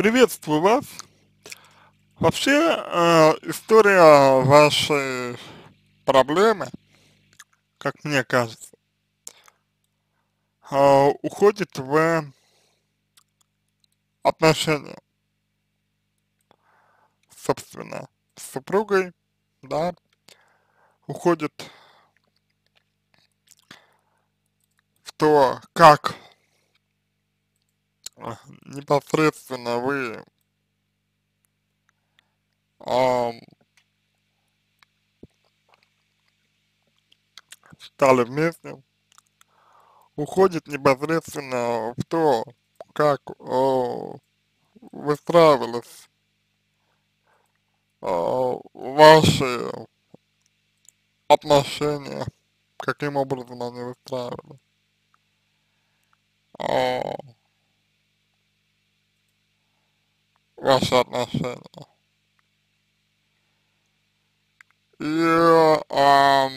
Приветствую вас. Вообще, э, история вашей проблемы, как мне кажется, э, уходит в отношения, собственно, с супругой, да, уходит в то, как непосредственно вы ам, стали вместе, уходит непосредственно в то, как о, выстраивались о, ваши отношения, каким образом они выстраивались. О, ваши отношения. И ам,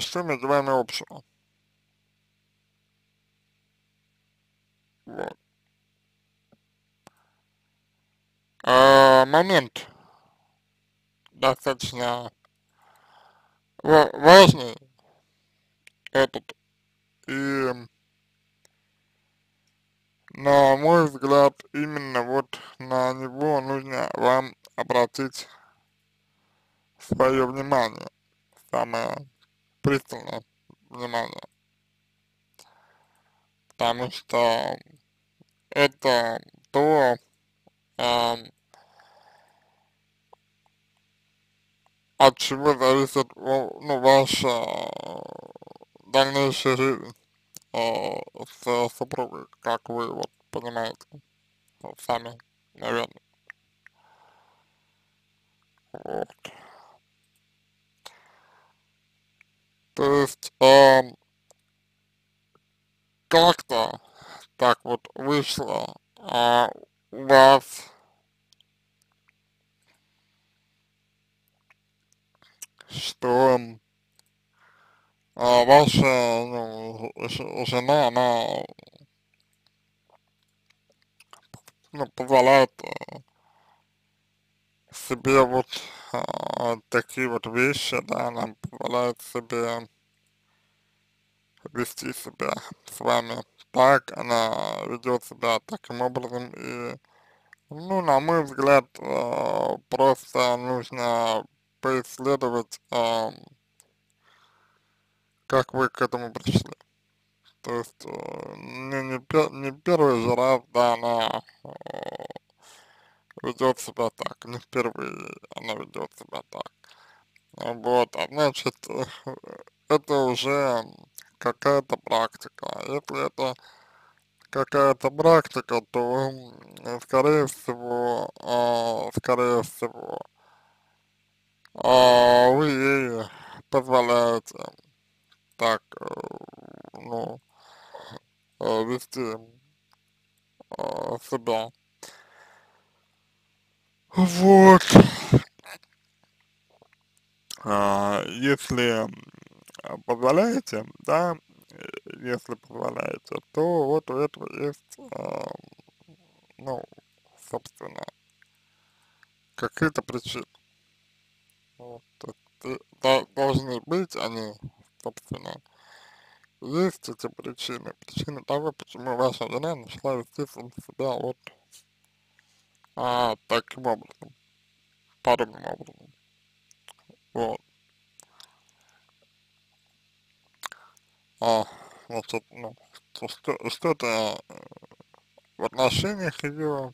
что между вами общего. Вот. А, момент достаточно ва важный этот, и на мой взгляд, именно вот на него нужно вам обратить свое внимание, самое пристальное внимание, потому что это то, э, от чего зависит, ну, ваша дальнейшая жизнь с супругой, как вы вот понимаете, сами, наверное. Вот. То есть, э, как-то так вот вышло э, у вас что а, ваша ну, жена, она ну, позволяет а, себе вот а, такие вот вещи, да, она позволяет себе вести себя с вами так, она ведет себя таким образом, и, ну, на мой взгляд, э, просто нужно поисследовать, э, как вы к этому пришли. То есть, э, не, не, не первый же раз, да, она э, ведет себя так, не впервые она ведет себя так. Вот, а значит, это уже какая-то практика. Если это какая-то практика, то, скорее всего, э, скорее всего, э, вы ей позволяете так, э, ну, э, вести э, себя. Вот. А, если позволяете, да, если позволяете, то вот у этого есть, э, ну, собственно, какие-то причины. Вот, должны быть они, собственно, есть эти причины, причины того, почему ваша жена начала вести себя вот а, таким образом, подобным образом. Вот. А, значит, ну, что-то э, в отношениях ее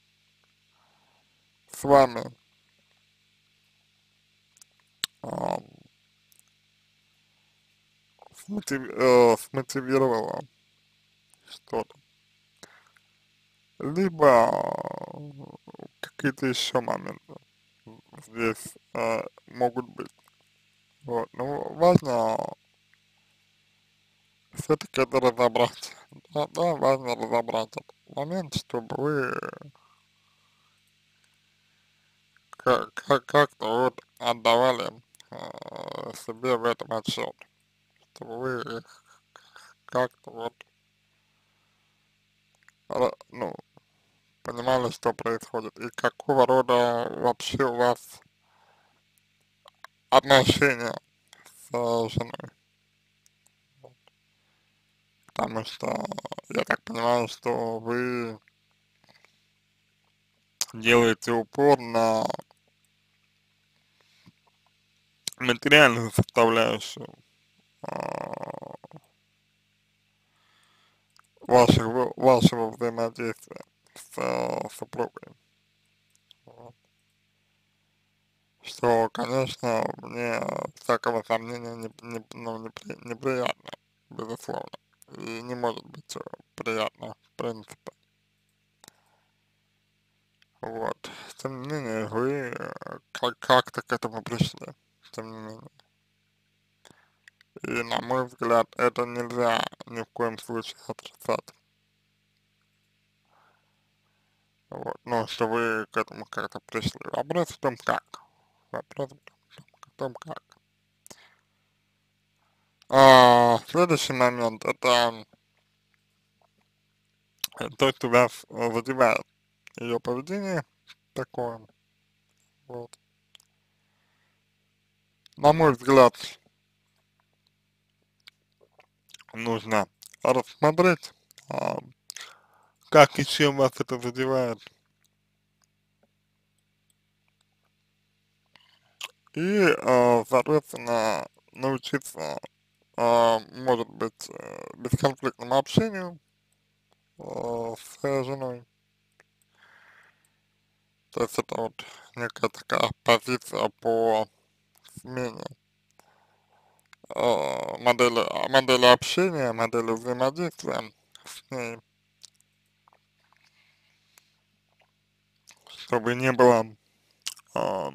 с вами а, смотив, э, смотивировало что-то. Либо какие-то еще моменты здесь э, могут быть. Вот, ну, важно все-таки это разобрать. Да, да, важно разобрать этот момент, чтобы вы как-то как, как вот отдавали э, себе в этом отчет. Вы как-то вот, ну, понимали, что происходит, и какого рода вообще у вас отношения с э, женой. Потому что я так понимаю, что вы делаете упор на материальную составляющую вашего, вашего взаимодействия с супругой. Вот. Что, конечно, мне всякого сомнения не, не, ну, непри, неприятно, безусловно. И не может быть приятно, в принципе. Вот. Тем не менее, вы э, как-то к этому пришли, тем не менее. И, на мой взгляд, это нельзя ни в коем случае отрицать. Вот, ну, что вы к этому как-то пришли. Вопрос в том, как. Вопрос в том, как. А, следующий момент, это то, что вас задевает ее поведение такое. Вот. На мой взгляд, нужно рассмотреть, а, как и чем вас это задевает. И, а, соответственно, научиться, а, может быть, э, бесконфликтному общению а, с женой. То есть это вот некая такая позиция по смене модели, модели общения, модели взаимодействия с ней, чтобы не было э,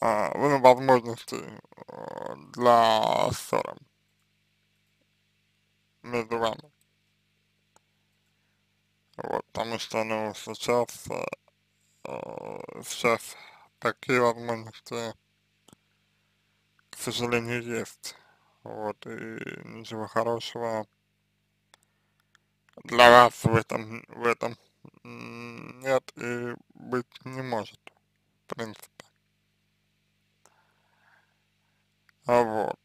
э, возможностей э, для ссоры между вами. Вот, потому что, ну, сейчас, э, сейчас такие возможности, к сожалению, есть. Вот, и ничего хорошего для вас в этом, в этом нет и быть не может, в принципе. А вот.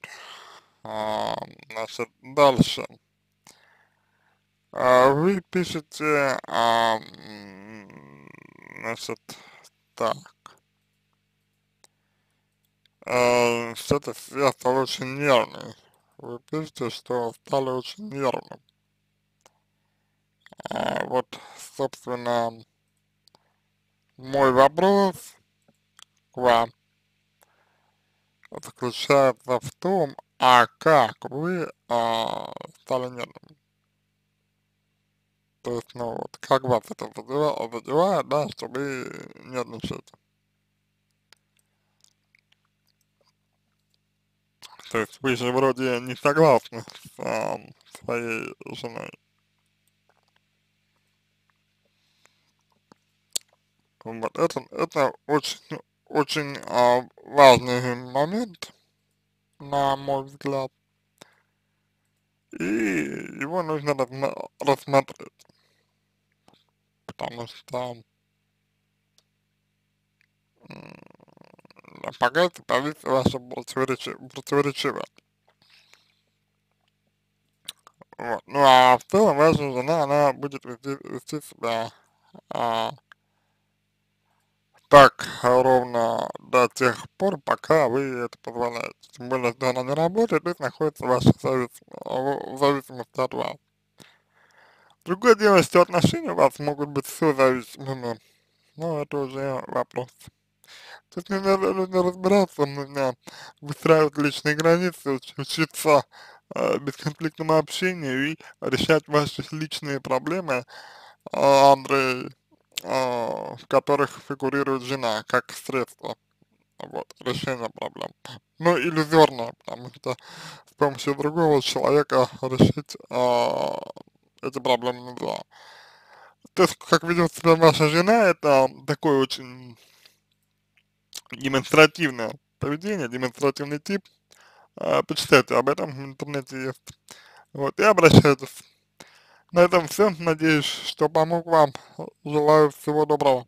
А, значит, дальше. А, вы пишете, а, значит, так. А, что-то я стал очень нервный. Вы пишете, что стали очень нервным. А, вот, собственно, мой вопрос к вам заключается в том, а как вы а, стали нервным. То есть, ну вот, как вас это задевает, да, что вы нервничаете. То есть вы же вроде не согласны с а, своей женой. Вот это, это очень, очень а, важный момент, на мой взгляд. И его нужно рассмотреть потому что пока эта позиция ваша противоречивая. Вот. Ну а в целом ваша жена, она будет вести, вести себя а, так ровно до тех пор, пока вы это позволяете. Тем более, что она не работает, то есть находится в вашей завис в зависимости от вас. Другое дело, что отношения у вас могут быть созависимыми, но это уже вопрос. Тут нужно, нужно разбираться, нужно выстраивать личные границы, учиться э, бесконфликтному общению и решать ваши личные проблемы, э, Андрей, э, в которых фигурирует жена, как средство вот, решения проблем. Ну, иллюзорно, потому что с помощью другого человека решить э, эти проблемы нельзя. То есть, как ведет себя ваша жена, это такой очень демонстративное поведение, демонстративный тип. А, почитайте об этом в интернете есть. Вот, и обращайтесь На этом все. Надеюсь, что помог вам. Желаю всего доброго.